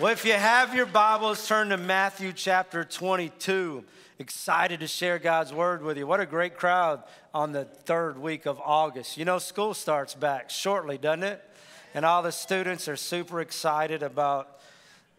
Well, if you have your Bibles, turn to Matthew chapter 22. Excited to share God's word with you. What a great crowd on the third week of August. You know, school starts back shortly, doesn't it? And all the students are super excited about.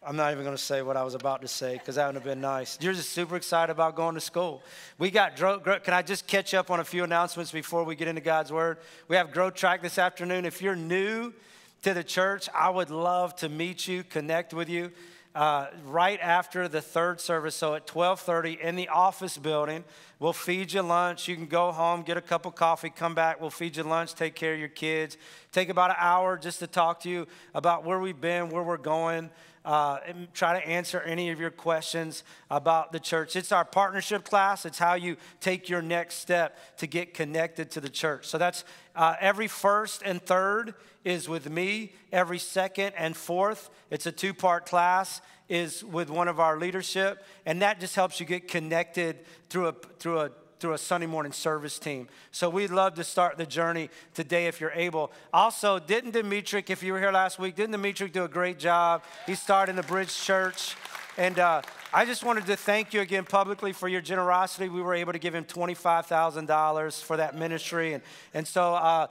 I'm not even going to say what I was about to say because that would have been nice. You're just super excited about going to school. We got, can I just catch up on a few announcements before we get into God's Word? We have Growth Track this afternoon. If you're new, to the church, I would love to meet you, connect with you. Uh, right after the third service, so at 12:30 in the office building, we'll feed you lunch. You can go home, get a cup of coffee, come back. We'll feed you lunch, take care of your kids. Take about an hour just to talk to you about where we've been, where we're going uh, and try to answer any of your questions about the church. It's our partnership class, it's how you take your next step to get connected to the church. So that's uh, every first and third is with me, every second and fourth, it's a two part class is with one of our leadership and that just helps you get connected through a through a through a Sunday morning service team. So we'd love to start the journey today if you're able. Also, didn't Dimitri, if you were here last week, didn't Dimitri do a great job? He started in the Bridge Church. And uh, I just wanted to thank you again publicly for your generosity. We were able to give him $25,000 for that ministry. And, and so uh,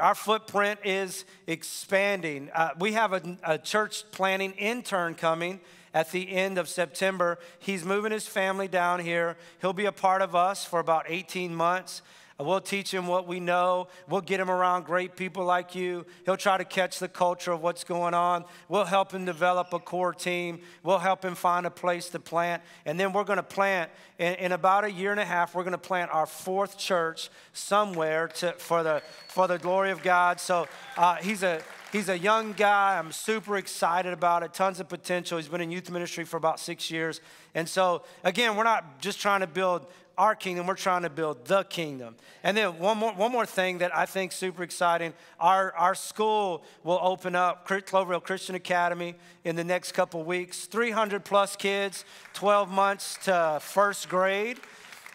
our footprint is expanding. Uh, we have a, a church planting intern coming at the end of September. He's moving his family down here. He'll be a part of us for about 18 months. We'll teach him what we know. We'll get him around great people like you. He'll try to catch the culture of what's going on. We'll help him develop a core team. We'll help him find a place to plant. And then we're going to plant, in, in, about a year and a half, we're going to plant our fourth church somewhere to, for, the, for the glory of God. So uh, he's a He's a young guy. I'm super excited about it. Tons of potential. He's been in youth ministry for about six years. And so, again, we're not just trying to build our kingdom, we're trying to build the kingdom. And then one more, one more thing that I think super exciting our, our school will open up, Cloverhill Christian Academy, in the next couple weeks. 300 plus kids, 12 months to first grade.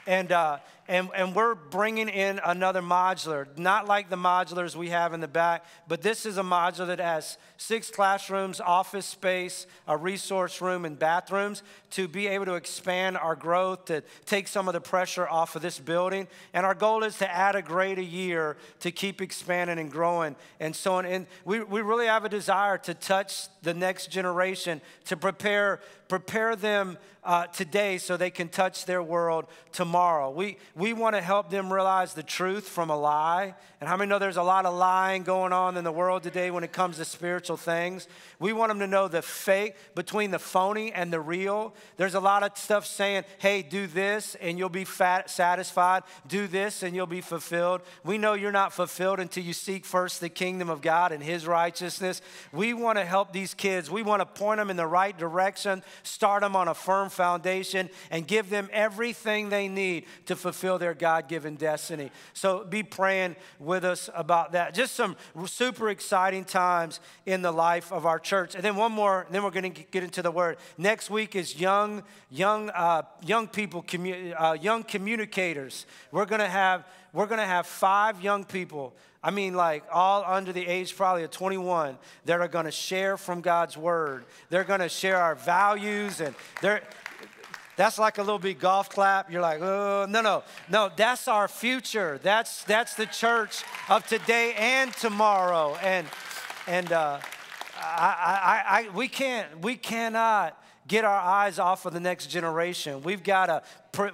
And, uh, and, and we're bringing in another modular, not like the modulars we have in the back, but this is a modular that has six classrooms, office space, a resource room, and bathrooms to be able to expand our growth, to take some of the pressure off of this building. And our goal is to add a grade a year to keep expanding and growing and so on. And we, we really have a desire to touch the next generation, to prepare, prepare them uh, today so they can touch their world tomorrow. We, we want to help them realize the truth from a lie. And how many know there's a lot of lying going on in the world today when it comes to spiritual things? We want them to know the fake between the phony and the real. There's a lot of stuff saying, hey, do this and you'll be fat, satisfied. Do this and you'll be fulfilled. We know you're not fulfilled until you seek first the kingdom of God and his righteousness. We want to help these kids. We want to point them in the right direction, start them on a firm foundation, and give them everything they need to fulfill their God given destiny. So be praying with us about that. Just some super exciting times in the life of our church. And then one more, then we're going to get into the word. Next week is young, young, uh, young people, commu- uh, young communicators. We're going to have we're going to have five young people I mean, like all under the age probably of 21, that are going to share from God's word. They're going to share our values, and they're. That's like a little bit golf clap. You're like, oh, no, no, no. That's our future. That's that's the church of today and tomorrow. And and uh, I, I, I, we can't, we cannot get our eyes off of the next generation. We've got to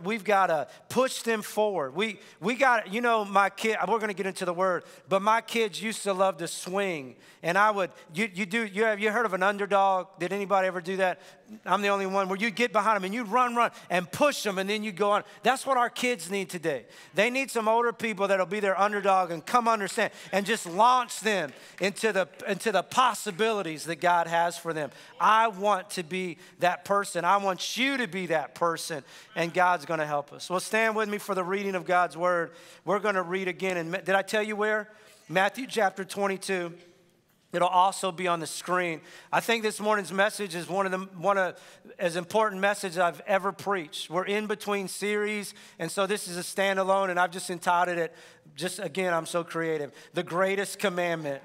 we've got to push them forward. We, we got, you know, my kid, we're going to get into the word, but my kids used to love to swing. And I would, you, you do, you have you heard of an underdog? Did anybody ever do that? I'm the only one where you get behind them and you run, run and push them and then you go on. That's what our kids need today. They need some older people that'll be their underdog and come understand and just launch them into the, into the possibilities that God has for them. I want to be that person. I want you to be that person. And God God's going to help us. Well, stand with me for the reading of God's word. We're going to read again. And did I tell you where? Matthew chapter 22. It'll also be on the screen. I think this morning's message is one of the one of as important message I've ever preached. We're in between series, and so this is a standalone, and I've just entitled it. Just again, I'm so creative. The greatest commandment.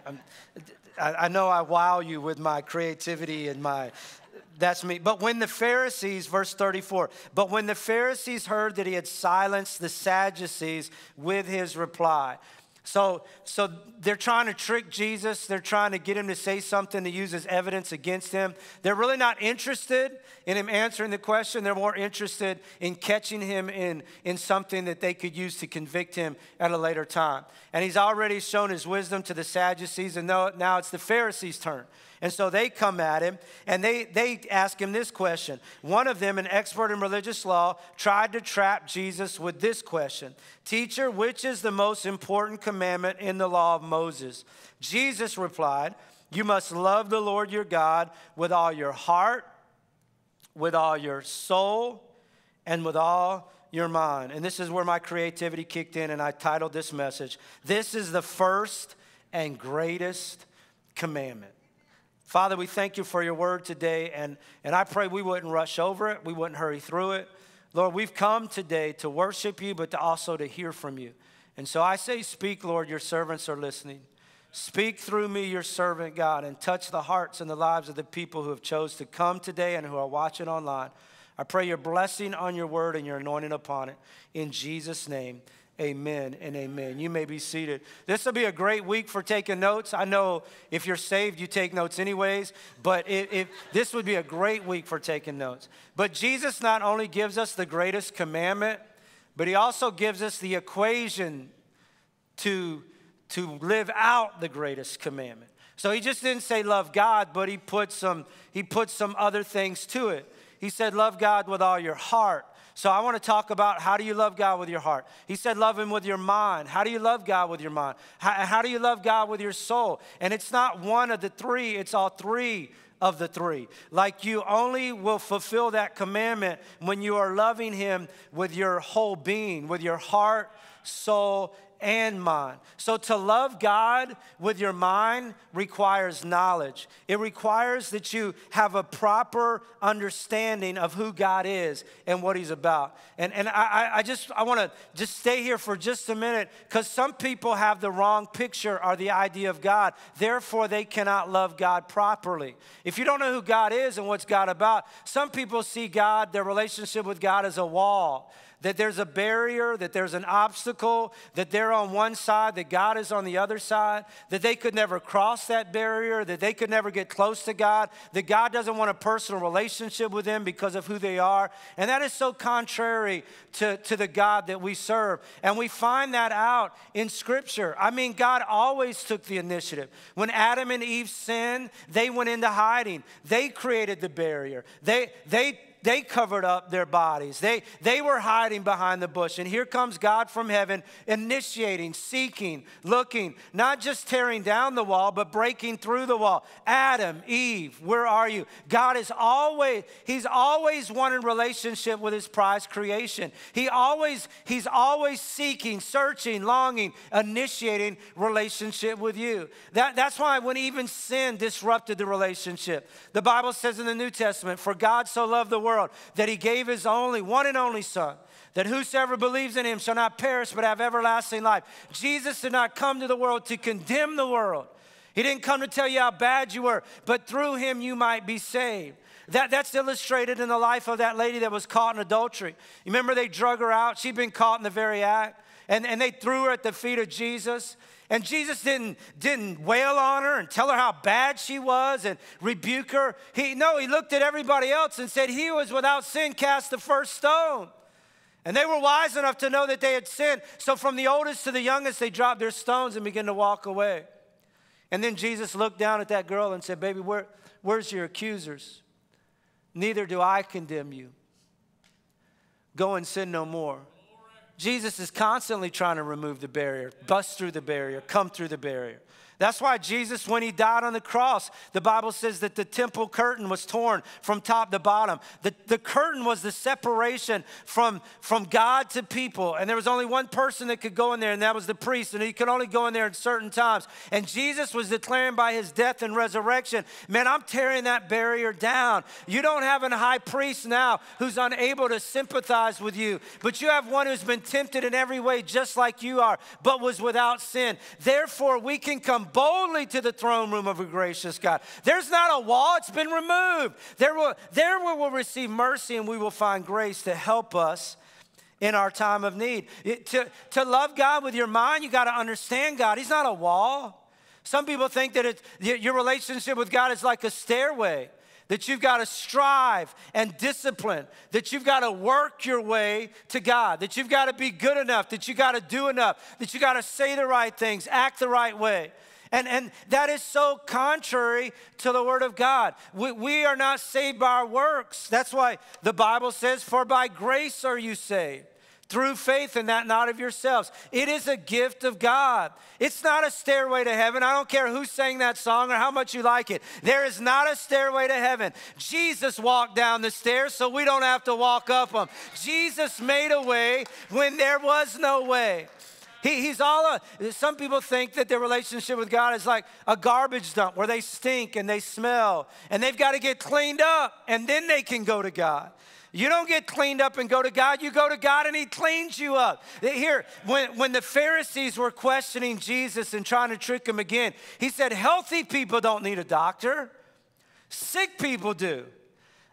I, I know I wow you with my creativity and my That's me. But when the Pharisees, verse 34, but when the Pharisees heard that he had silenced the Sadducees with his reply, so, so they're trying to trick Jesus. They're trying to get him to say something to use as evidence against him. They're really not interested in him answering the question. They're more interested in catching him in, in something that they could use to convict him at a later time. And he's already shown his wisdom to the Sadducees, and now it's the Pharisees' turn. And so they come at him and they, they ask him this question. One of them, an expert in religious law, tried to trap Jesus with this question Teacher, which is the most important commandment in the law of Moses? Jesus replied, You must love the Lord your God with all your heart, with all your soul, and with all your mind. And this is where my creativity kicked in, and I titled this message This is the first and greatest commandment. Father, we thank you for your word today, and, and I pray we wouldn't rush over it, we wouldn't hurry through it. Lord, we've come today to worship you, but to also to hear from you. And so I say, Speak, Lord, your servants are listening. Speak through me, your servant, God, and touch the hearts and the lives of the people who have chose to come today and who are watching online. I pray your blessing on your word and your anointing upon it. In Jesus' name, Amen and amen. You may be seated. This will be a great week for taking notes. I know if you're saved, you take notes anyways, but if, if, this would be a great week for taking notes. But Jesus not only gives us the greatest commandment, but he also gives us the equation to, to live out the greatest commandment. So he just didn't say love God, but he put some, he put some other things to it. He said, Love God with all your heart so I want to talk about how do you love God with your heart? He said, love Him with your mind. How do you love God with your mind? How, how do you love God with your soul? And it's not one of the three, it's all three of the three. Like you only will fulfill that commandment when you are loving Him with your whole being, with your heart, soul, and mind. So to love God with your mind requires knowledge. It requires that you have a proper understanding of who God is and what He's about. And, and I, I just I want to just stay here for just a minute because some people have the wrong picture or the idea of God. Therefore, they cannot love God properly. If you don't know who God is and what's God about, some people see God, their relationship with God as a wall that there's a barrier, that there's an obstacle, that they're on one side, that God is on the other side, that they could never cross that barrier, that they could never get close to God, that God doesn't want a personal relationship with them because of who they are. And that is so contrary to, to the God that we serve. And we find that out in Scripture. I mean, God always took the initiative. When Adam and Eve sinned, they went into hiding, they created the barrier. They, they they covered up their bodies. They, they were hiding behind the bush. And here comes God from heaven, initiating, seeking, looking, not just tearing down the wall, but breaking through the wall. Adam, Eve, where are you? God is always, He's always wanted relationship with His prized creation. He always, He's always seeking, searching, longing, initiating relationship with you. That, that's why when even sin disrupted the relationship, the Bible says in the New Testament, for God so loved the world world, that he gave his only, one and only Son, that whosoever believes in him shall not perish but have everlasting life. Jesus did not come to the world to condemn the world. He didn't come to tell you how bad you were, but through him you might be saved. That, that's illustrated in the life of that lady that was caught in adultery. You remember they drug her out? She'd been caught in the very act. And, and they threw her at the feet of Jesus. And Jesus didn't, didn't wail on her and tell her how bad she was and rebuke her. He, no, he looked at everybody else and said, He was without sin, cast the first stone. And they were wise enough to know that they had sinned. So from the oldest to the youngest, they dropped their stones and began to walk away. And then Jesus looked down at that girl and said, Baby, where, where's your accusers? Neither do I condemn you. Go and sin no more. Jesus is constantly trying to remove the barrier, bust through the barrier, come through the barrier. That's why Jesus, when he died on the cross, the Bible says that the temple curtain was torn from top to bottom. The, the curtain was the separation from, from God to people. And there was only one person that could go in there, and that was the priest. And he could only go in there at certain times. And Jesus was declaring by his death and resurrection, man, I'm tearing that barrier down. You don't have a high priest now who's unable to sympathize with you, but you have one who's been tempted in every way just like you are, but was without sin. Therefore, we can come boldly to the throne room of a gracious God. There's not a wall, it's been removed. There, will, there we will receive mercy and we will find grace to help us in our time of need. It, to, to love God with your mind, you got to understand God. He's not a wall. Some people think that it, your relationship with God is like a stairway, that you've got to strive and discipline, that you've got to work your way to God, that you've got to be good enough, that you got to do enough, that you got to say the right things, act the right way. And, and that is so contrary to the Word of God. We, we are not saved by our works. That's why the Bible says, For by grace are you saved through faith and that not of yourselves. It is a gift of God. It's not a stairway to heaven. I don't care who sang that song or how much you like it. There is not a stairway to heaven. Jesus walked down the stairs so we don't have to walk up them. Jesus made a way when there was no way. He, he's all a, some people think that their relationship with God is like a garbage dump where they stink and they smell and they've got to get cleaned up and then they can go to God. You don't get cleaned up and go to God. You go to God and He cleans you up. Here, when, when the Pharisees were questioning Jesus and trying to trick him again, He said, Healthy people don't need a doctor, sick people do.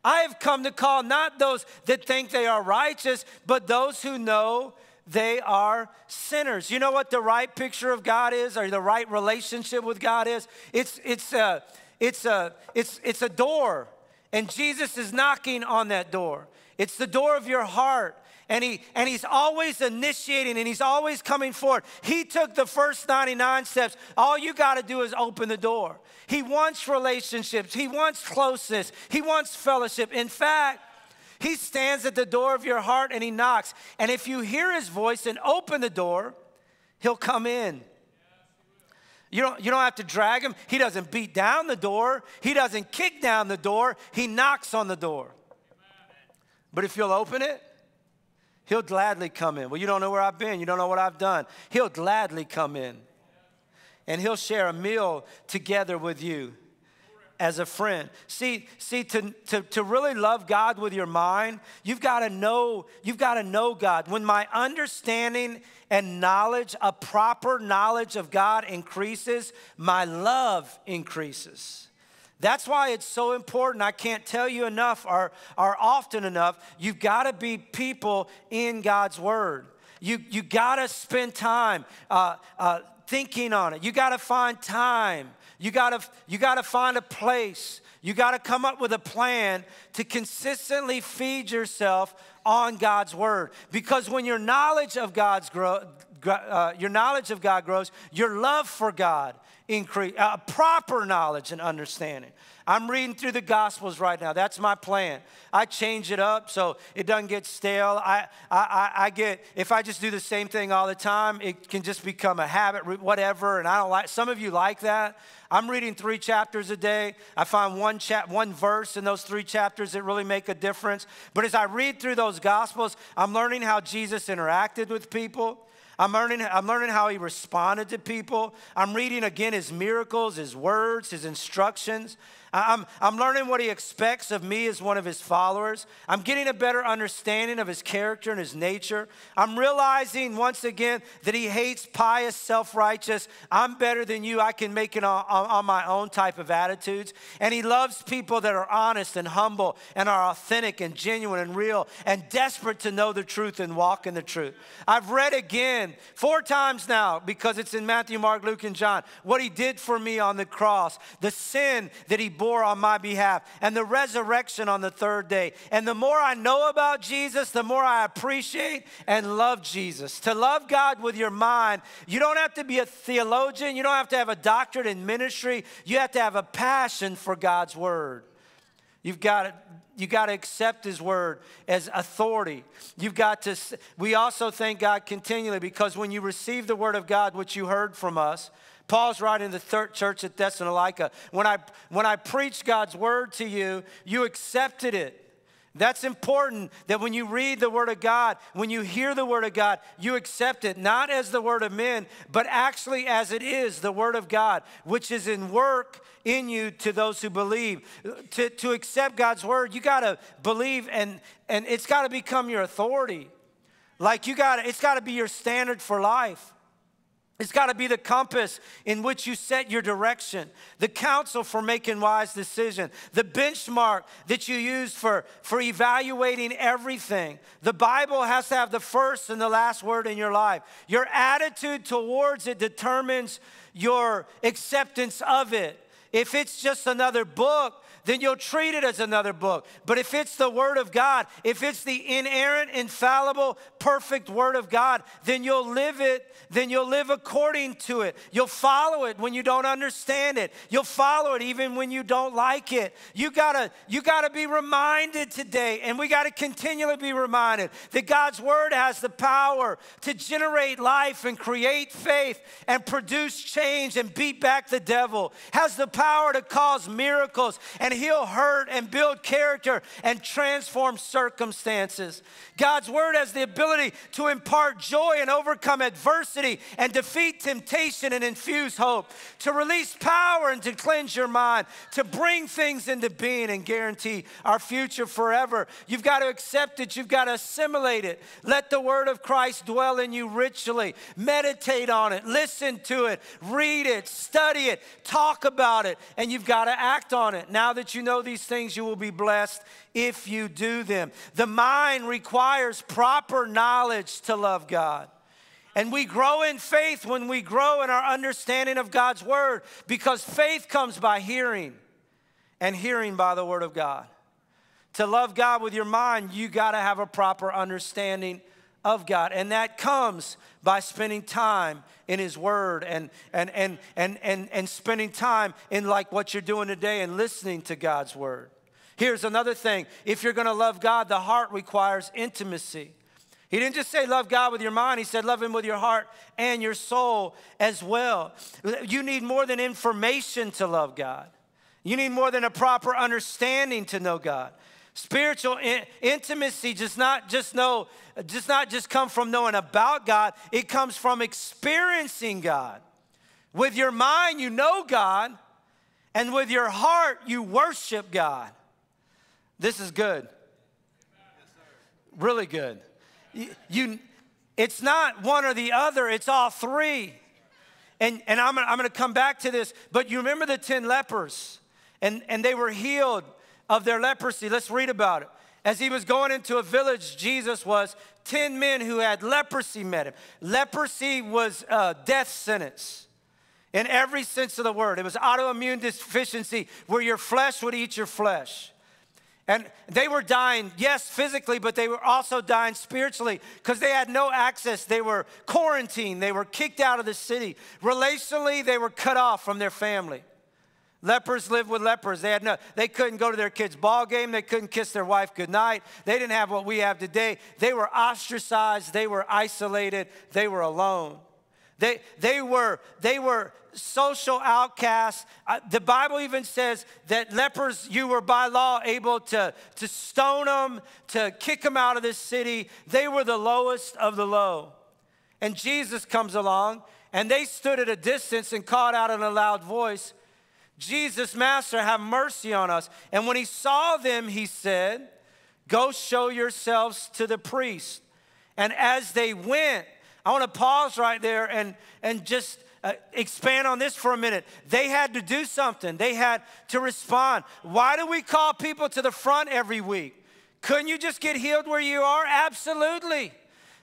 I have come to call not those that think they are righteous, but those who know they are sinners. You know what the right picture of God is, or the right relationship with God is? It's it's a it's a it's it's a door, and Jesus is knocking on that door. It's the door of your heart. And, he, and he's always initiating and he's always coming forward. He took the first 99 steps. All you got to do is open the door. He wants relationships, he wants closeness, he wants fellowship. In fact, he stands at the door of your heart and he knocks. And if you hear his voice and open the door, he'll come in. You don't, you don't have to drag him. He doesn't beat down the door, he doesn't kick down the door, he knocks on the door. But if you'll open it, he'll gladly come in. Well, you don't know where I've been, you don't know what I've done. He'll gladly come in. And he'll share a meal together with you as a friend. See, see, to, to, to really love God with your mind, you've got to know, you've got to know God. When my understanding and knowledge, a proper knowledge of God increases, my love increases. That's why it's so important. I can't tell you enough or, or often enough. You've got to be people in God's Word. You, you got to spend time uh, uh, thinking on it. You got to find time you gotta, you gotta find a place. You gotta come up with a plan to consistently feed yourself on God's word. Because when your knowledge of God's grow, uh, your knowledge of God grows, your love for God increase, uh, proper knowledge and understanding. I'm reading through the Gospels right now. That's my plan. I change it up so it doesn't get stale. I, I, I get, if I just do the same thing all the time, it can just become a habit, whatever. And I don't like, some of you like that. I'm reading three chapters a day. I find one, chap, one verse in those three chapters that really make a difference. But as I read through those Gospels, I'm learning how Jesus interacted with people. I'm learning, I'm learning how he responded to people. I'm reading again his miracles, his words, his instructions. I'm, I'm learning what he expects of me as one of his followers. I'm getting a better understanding of his character and his nature. I'm realizing once again that he hates pious, self righteous, I'm better than you, I can make it on, on, on my own type of attitudes. And he loves people that are honest and humble and are authentic and genuine and real and desperate to know the truth and walk in the truth. I've read again four times now because it's in Matthew, Mark, Luke, and John what he did for me on the cross, the sin that he bore bore on my behalf, and the resurrection on the third day. And the more I know about Jesus, the more I appreciate and love Jesus. To love God with your mind, you don't have to be a theologian, you don't have to have a doctorate in ministry, you have to have a passion for God's word. You've got to, you got to accept his word as authority. You've got to, we also thank God continually because when you receive the word of God, which you heard from us, Paul's writing the church at Thessalonica. When I, when I preached God's word to you, you accepted it. That's important that when you read the Word of God, when you hear the Word of God, you accept it not as the Word of men, but actually as it is the Word of God, which is in work in you to those who believe. To, to accept God's Word, you got to believe and, and it's got to become your authority. Like you got to, it's got to be your standard for life. It's got to be the compass in which you set your direction, the counsel for making wise decisions, the benchmark that you use for, for evaluating everything. The Bible has to have the first and the last word in your life. Your attitude towards it determines your acceptance of it. If it's just another book, then you'll treat it as another book. But if it's the Word of God, if it's the inerrant, infallible, perfect Word of God, then you'll live it, then you'll live according to it. You'll follow it when you don't understand it. You'll follow it even when you don't like it. You gotta, you gotta be reminded today, and we gotta continually be reminded that God's Word has the power to generate life and create faith and produce change and beat back the devil, has the power to cause miracles and heal hurt and build character and transform circumstances. God's word has the ability to impart joy and overcome adversity and defeat temptation and infuse hope, to release power and to cleanse your mind, to bring things into being and guarantee our future forever. You've got to accept it, you've got to assimilate it. Let the word of Christ dwell in you richly. Meditate on it, listen to it, read it, study it, talk about it, and you've got to act on it. Now that that you know these things, you will be blessed if you do them. The mind requires proper knowledge to love God. And we grow in faith when we grow in our understanding of God's word because faith comes by hearing and hearing by the word of God. To love God with your mind, you got to have a proper understanding of God. And that comes by spending time in His Word and, and, and, and, and, and spending time in like what you're doing today and listening to God's Word. Here's another thing if you're gonna love God, the heart requires intimacy. He didn't just say love God with your mind, he said love Him with your heart and your soul as well. You need more than information to love God, you need more than a proper understanding to know God. Spiritual in- intimacy does not just know, does not just come from knowing about God, it comes from experiencing God. With your mind, you know God, and with your heart, you worship God. This is good. Really good. You, you it's not one or the other, it's all three. And, and I'm, I'm going to come back to this, but you remember the 10 lepers, and, and they were healed of their leprosy. Let's read about it. As he was going into a village, Jesus was, 10 men who had leprosy met him. Leprosy was a death sentence in every sense of the word. It was autoimmune deficiency where your flesh would eat your flesh. And they were dying, yes, physically, but they were also dying spiritually because they had no access. They were quarantined, they were kicked out of the city. Relationally, they were cut off from their family. Lepers lived with lepers. They had no, they couldn't go to their kids' ball game. They couldn't kiss their wife goodnight. They didn't have what we have today. They were ostracized. They were isolated. They were alone. They, they, were, they were social outcasts. Uh, the Bible even says that lepers, you were by law able to, to stone them, to kick them out of the city. They were the lowest of the low. And Jesus comes along, and they stood at a distance and called out in a loud voice, Jesus, Master, have mercy on us. And when he saw them, he said, Go show yourselves to the priest. And as they went, I want to pause right there and, and just uh, expand on this for a minute. They had to do something, they had to respond. Why do we call people to the front every week? Couldn't you just get healed where you are? Absolutely.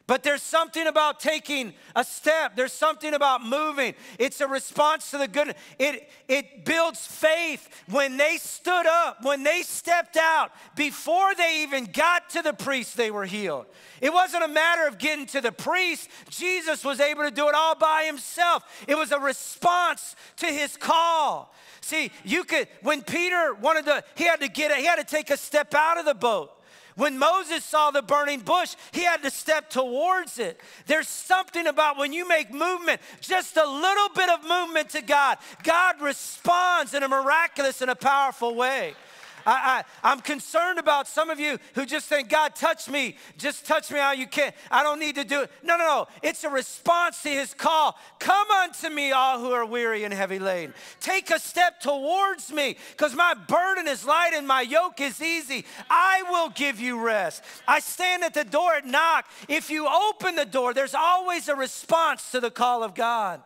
But there's something about taking a step. There's something about moving. It's a response to the good. It, it builds faith. When they stood up, when they stepped out, before they even got to the priest, they were healed. It wasn't a matter of getting to the priest. Jesus was able to do it all by himself. It was a response to his call. See, you could, when Peter wanted to, he had to get, it, he had to take a step out of the boat. When Moses saw the burning bush, he had to step towards it. There's something about when you make movement, just a little bit of movement to God, God responds in a miraculous and a powerful way. I, I, am concerned about some of you who just think, God, touch me. Just touch me how you can. I don't need to do it. No, no, no. It's a response to his call. Come unto me, all who are weary and heavy laden. Take a step towards me because my burden is light and my yoke is easy. I will give you rest. I stand at the door and knock. If you open the door, there's always a response to the call of God.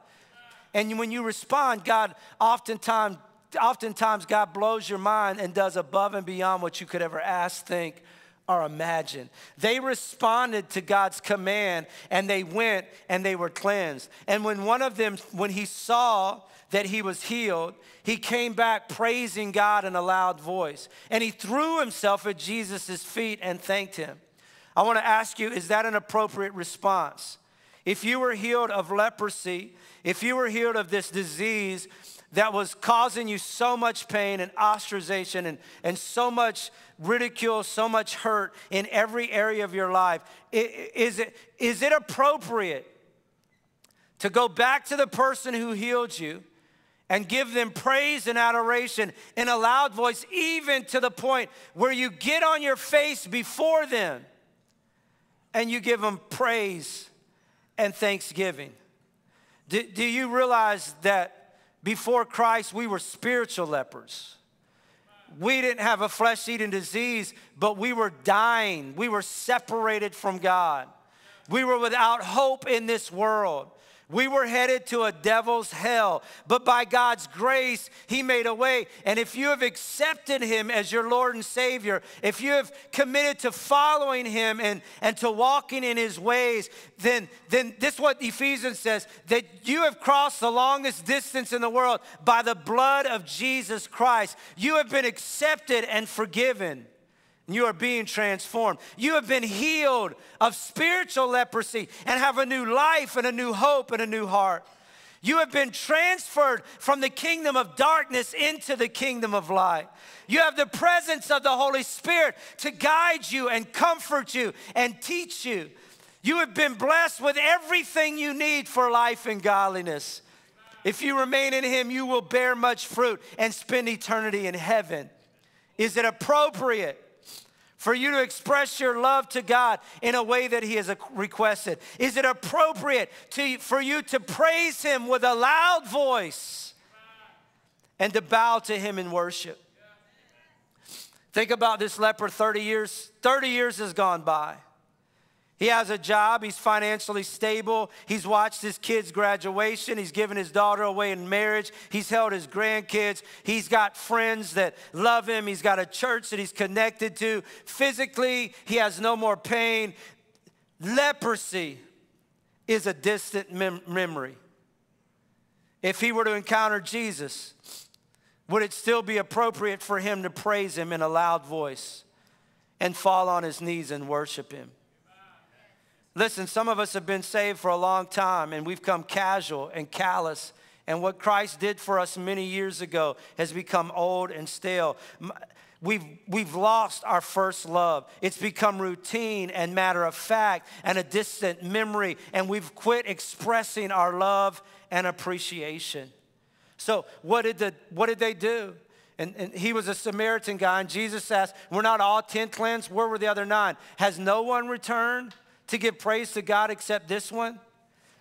And when you respond, God oftentimes oftentimes God blows your mind and does above and beyond what you could ever ask, think, or imagine. They responded to God's command and they went and they were cleansed. And when one of them, when he saw that he was healed, he came back praising God in a loud voice. And he threw himself at Jesus' feet and thanked him. I want to ask you, is that an appropriate response? If you were healed of leprosy, if you were healed of this disease, that was causing you so much pain and ostracization and, and so much ridicule, so much hurt in every area of your life, is it, is it appropriate to go back to the person who healed you and give them praise and adoration in a loud voice, even to the point where you get on your face before them and you give them praise and thanksgiving? Do, do you realize that before Christ, we were spiritual lepers. We didn't have a flesh eating disease, but we were dying. We were separated from God. We were without hope in this world. We were headed to a devil's hell, but by God's grace, He made a way. And if you have accepted Him as your Lord and Savior, if you have committed to following Him and, and to walking in His ways, then, then this is what Ephesians says that you have crossed the longest distance in the world by the blood of Jesus Christ. You have been accepted and forgiven you are being transformed. You have been healed of spiritual leprosy and have a new life and a new hope and a new heart. You have been transferred from the kingdom of darkness into the kingdom of light. You have the presence of the Holy Spirit to guide you and comfort you and teach you. You have been blessed with everything you need for life and godliness. If you remain in Him, you will bear much fruit and spend eternity in heaven. Is it appropriate for you to express your love to God in a way that He has requested? Is it appropriate to, for you to praise Him with a loud voice and to bow to Him in worship? Think about this leper 30 years, 30 years has gone by. He has a job, he's financially stable, he's watched his kids' graduation, he's given his daughter away in marriage, he's held his grandkids, he's got friends that love him, he's got a church that he's connected to. Physically, he has no more pain. Leprosy is a distant mem- memory. If he were to encounter Jesus, would it still be appropriate for him to praise him in a loud voice and fall on his knees and worship him? Listen, some of us have been saved for a long time and we've come casual and callous. And what Christ did for us many years ago has become old and stale. We've, we've lost our first love. It's become routine and matter of fact and a distant memory, and we've quit expressing our love and appreciation. So, what did, the, what did they do? And, and, he was a Samaritan guy, and Jesus asked, We're not all 10 cleansed? Where were the other nine? Has no one returned? To give praise to God except this one?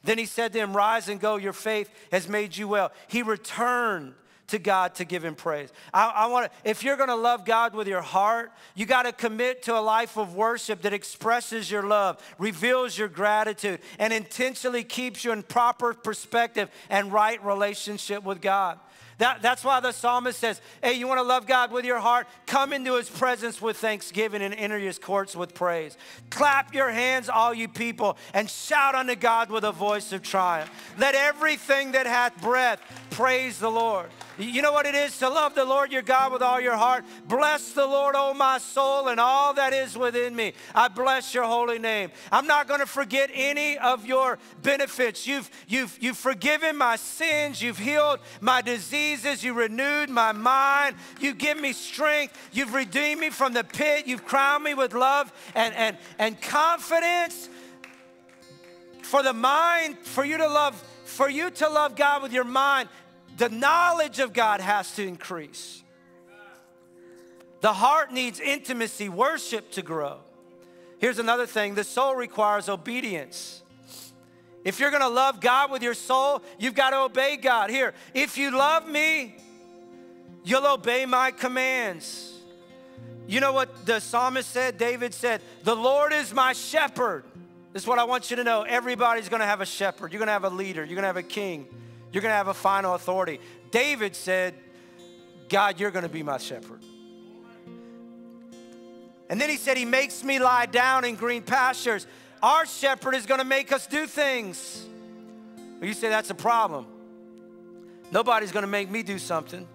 Then he said to him, Rise and go, your faith has made you well. He returned to God to give him praise. I, I want to, if you're gonna love God with your heart, you gotta commit to a life of worship that expresses your love, reveals your gratitude, and intentionally keeps you in proper perspective and right relationship with God. That, that's why the psalmist says, Hey, you want to love God with your heart? Come into his presence with thanksgiving and enter his courts with praise. Clap your hands, all you people, and shout unto God with a voice of triumph. Let everything that hath breath praise the Lord. You know what it is to love the Lord your God with all your heart? Bless the Lord, O my soul, and all that is within me. I bless your holy name. I'm not going to forget any of your benefits. You've, you've, you've forgiven my sins, you've healed my diseases, you renewed my mind, you give me strength, you've redeemed me from the pit, you've crowned me with love and, and, and confidence. For the mind, for you to love, for you to love God with your mind, the knowledge of God has to increase. The heart needs intimacy, worship to grow. Here's another thing the soul requires obedience. If you're gonna love God with your soul, you've got to obey God. Here, if you love me, you'll obey my commands. You know what the psalmist said? David said, The Lord is my shepherd. This is what I want you to know. Everybody's gonna have a shepherd, you're gonna have a leader, you're gonna have a king, you're gonna have a final authority. David said, God, you're gonna be my shepherd. And then he said, He makes me lie down in green pastures. Our shepherd is going to make us do things. Well, you say that's a problem. Nobody's going to make me do something.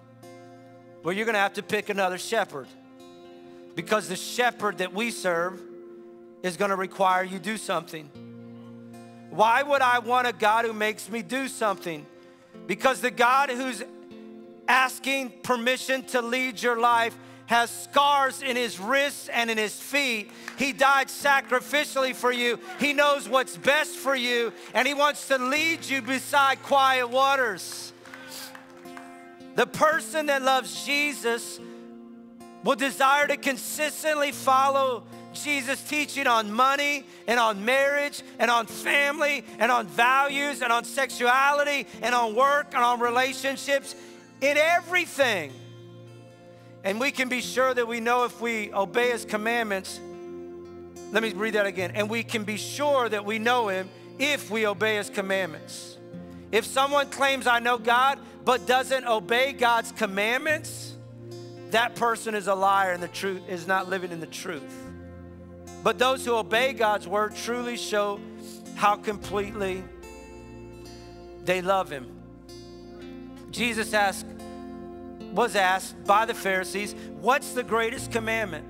Well, you're going to have to pick another shepherd because the shepherd that we serve is going to require you do something. Why would I want a God who makes me do something? Because the God who's asking permission to lead your life has scars in his wrists and in his feet. He died sacrificially for you. He knows what's best for you, and he wants to lead you beside quiet waters. The person that loves Jesus will desire to consistently follow Jesus' teaching on money and on marriage and on family and on values and on sexuality and on work and on relationships in everything. And we can be sure that we know if we obey his commandments. Let me read that again. And we can be sure that we know him if we obey his commandments. If someone claims, I know God, but doesn't obey God's commandments, that person is a liar and the truth is not living in the truth. But those who obey God's word truly show how completely they love him. Jesus asked, was asked by the Pharisees, What's the greatest commandment?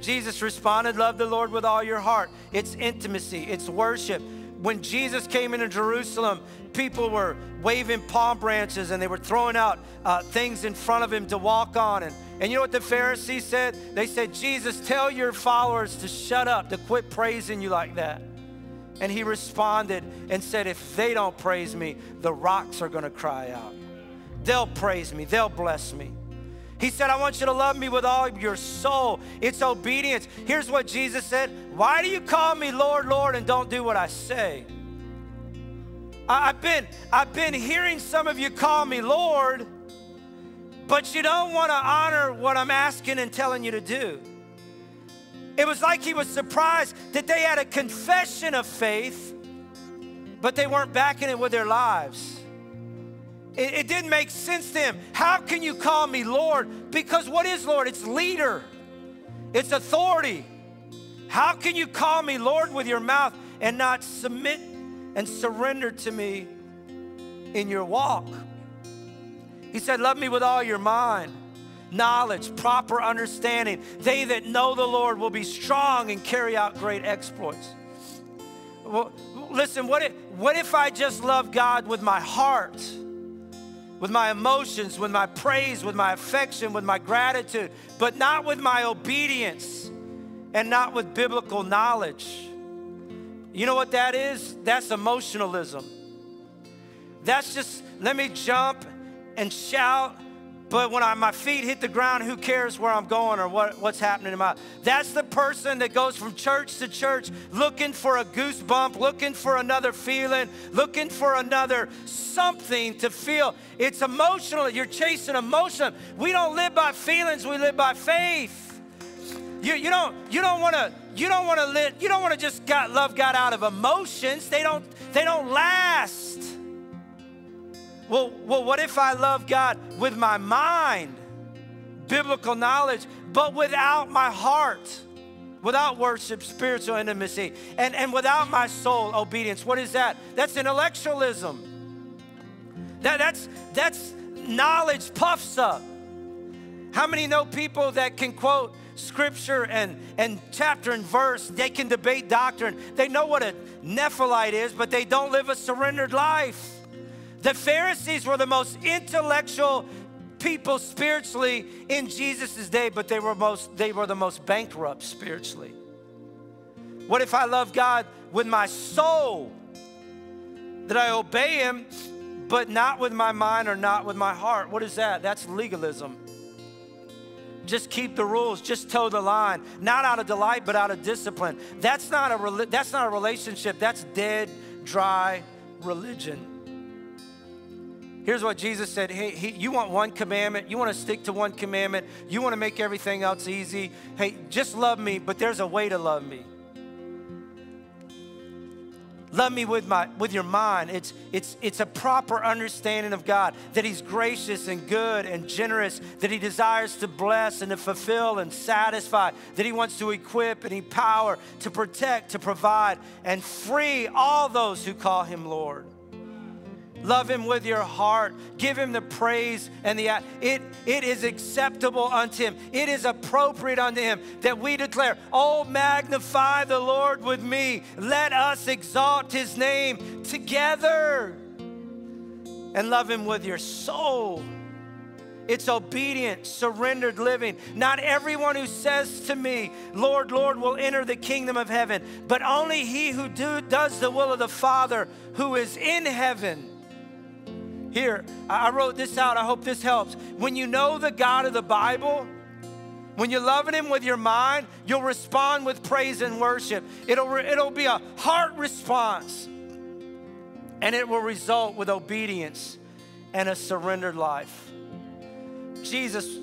Jesus responded, Love the Lord with all your heart. It's intimacy, it's worship. When Jesus came into Jerusalem, people were waving palm branches and they were throwing out uh, things in front of him to walk on. And, and you know what the Pharisees said? They said, Jesus, tell your followers to shut up, to quit praising you like that. And he responded and said, If they don't praise me, the rocks are going to cry out. They'll praise me, they'll bless me. He said, I want you to love me with all your soul. It's obedience. Here's what Jesus said Why do you call me Lord, Lord, and don't do what I say? I've been, I've been hearing some of you call me Lord, but you don't want to honor what I'm asking and telling you to do. It was like he was surprised that they had a confession of faith, but they weren't backing it with their lives. It, it didn't make sense to him. How can you call me Lord? Because what is Lord? It's leader, it's authority. How can you call me Lord with your mouth and not submit and surrender to me in your walk? He said, Love me with all your mind, knowledge, proper understanding. They that know the Lord will be strong and carry out great exploits. Well, listen, what if, what if I just love God with my heart? With my emotions, with my praise, with my affection, with my gratitude, but not with my obedience and not with biblical knowledge. You know what that is? That's emotionalism. That's just, let me jump and shout but when I, my feet hit the ground, who cares where I'm going or what, what's happening in my That's the person that goes from church to church looking for a goosebump, looking for another feeling, looking for another something to feel. It's emotional. You're chasing emotion. We don't live by feelings, we live by faith. You, you don't you don't want to you don't want to live you don't want to just got, love God out of emotions. They don't they don't last. Well, well, what if I love God with my mind, biblical knowledge, but without my heart, without worship, spiritual intimacy, and, and without my soul, obedience? What is that? That's intellectualism. That, that's, that's knowledge puffs up. How many know people that can quote scripture and, and chapter and verse? They can debate doctrine. They know what a Nephilite is, but they don't live a surrendered life. The Pharisees were the most intellectual people spiritually in Jesus' day, but they were most they were the most bankrupt spiritually. What if I love God with my soul? That I obey him, but not with my mind or not with my heart. What is that? That's legalism. just keep the rules, just toe the line, not out of delight, but out of discipline. That's not a, that's not a relationship, that's dead, dry religion. Here's what Jesus said hey, he, You want one commandment? You want to stick to one commandment? You want to make everything else easy? Hey, just love me, but there's a way to love me. Love me with, my, with your mind. It's, it's, it's a proper understanding of God, that He's gracious and good and generous, that He desires to bless and to fulfill and satisfy, that He wants to equip and empower, to protect, to provide, and free all those who call Him Lord. Love him with your heart. Give him the praise and the it it is acceptable unto him. It is appropriate unto him that we declare, "Oh magnify the Lord with me. Let us exalt his name together." And love him with your soul. It's obedient, surrendered living. Not everyone who says to me, Lord, Lord, will enter the kingdom of heaven, but only he who do, does the will of the Father who is in heaven. Here, I wrote this out. I hope this helps. When you know the God of the Bible, when you're loving Him with your mind, you'll respond with praise and worship. It'll, it'll be a heart response, and it will result with obedience and a surrendered life. Jesus,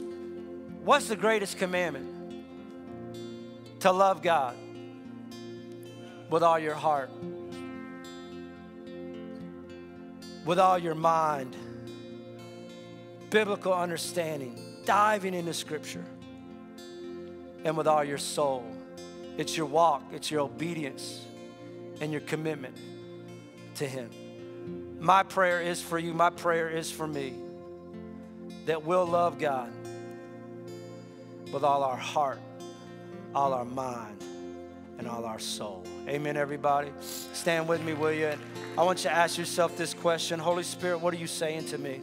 what's the greatest commandment? To love God with all your heart with all your mind, biblical understanding, diving into Scripture, and with all your soul. It's your walk, it's your obedience, and your commitment to Him. My prayer is for you, my prayer is for me that we'll love God with all our heart, all our mind, and all our soul. Amen, everybody. Stand with me, will you? I want you to ask yourself this question Holy Spirit, what are you saying to me?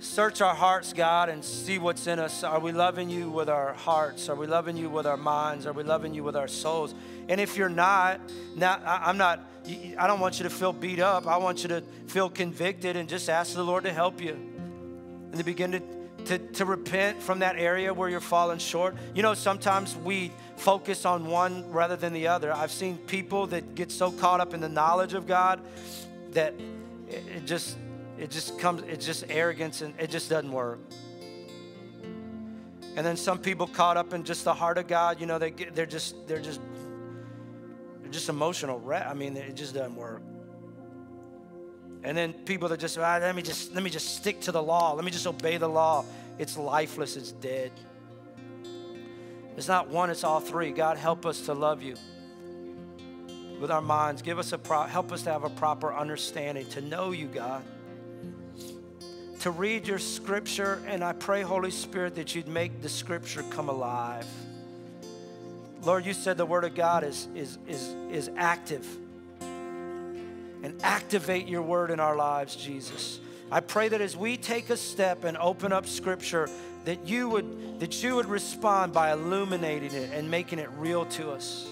Search our hearts, God, and see what's in us. Are we loving you with our hearts? Are we loving you with our minds? Are we loving you with our souls? And if you're not, not I'm not, I don't want you to feel beat up. I want you to feel convicted and just ask the Lord to help you and to begin to to, to repent from that area where you're falling short. You know, sometimes we focus on one rather than the other. I've seen people that get so caught up in the knowledge of God that it, just it just comes it's just arrogance and it just doesn't work. And then some people caught up in just the heart of God, you know, they get, they're just they're just they're just emotional. I mean, it just doesn't work. And then people that just, ah, let me just, let me just stick to the law. Let me just obey the law. It's lifeless. It's dead. It's not one, it's all three. God, help us to love you with our minds. Give us a pro- help us to have a proper understanding, to know you, God. To read your scripture, and I pray, Holy Spirit, that you'd make the scripture come alive. Lord, you said the word of God is, is, is, is active and activate your word in our lives, Jesus. I pray that as we take a step and open up scripture, that you would that you would respond by illuminating it and making it real to us.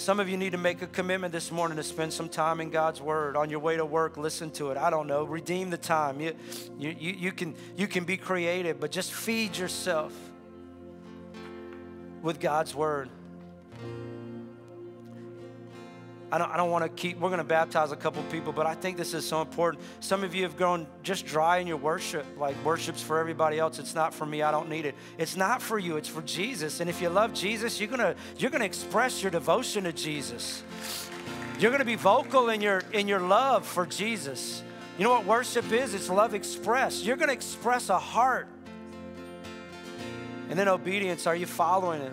Some of you need to make a commitment this morning to spend some time in God's Word. On your way to work, listen to it. I don't know, redeem the time. You, you, you, can, you can be creative, but just feed yourself with God's Word. I don't, I don't want to keep, we're going to baptize a couple people, but I think this is so important. Some of you have grown just dry in your worship, like worship's for everybody else. It's not for me. I don't need it. It's not for you. It's for Jesus. And if you love Jesus, you're going to, you're going to express your devotion to Jesus. You're going to be vocal in your, in your love for Jesus. You know what worship is? It's love expressed. You're going to express a heart. And then obedience, are you following it?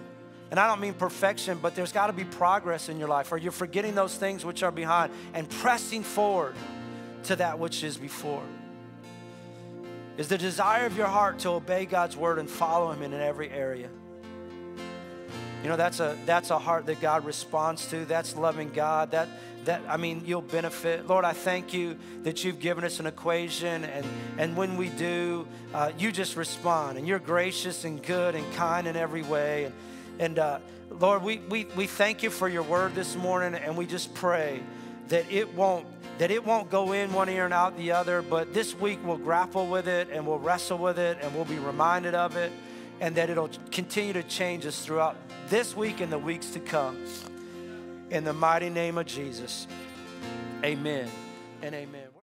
And I don't mean perfection, but there's got to be progress in your life, or you're forgetting those things which are behind and pressing forward to that which is before. Is the desire of your heart to obey God's word and follow Him in every area? You know, that's a that's a heart that God responds to. That's loving God. That that I mean, you'll benefit. Lord, I thank you that you've given us an equation, and and when we do, uh, you just respond, and you're gracious and good and kind in every way. And, and uh, Lord, we, we, we thank you for your word this morning, and we just pray that it won't that it won't go in one ear and out the other, but this week we'll grapple with it and we'll wrestle with it and we'll be reminded of it, and that it'll continue to change us throughout this week and the weeks to come. In the mighty name of Jesus, amen and amen.